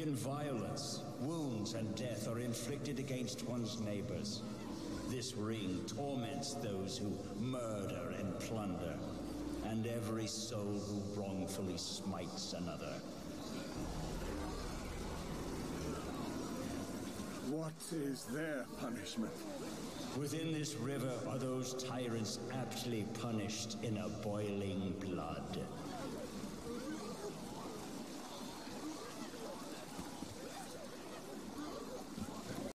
In violence, wounds and death are inflicted against one's neighbors. This ring torments those who murder and plunder, and every soul who wrongfully smites another. What is their punishment? Within this river are those tyrants aptly punished in a boiling blood.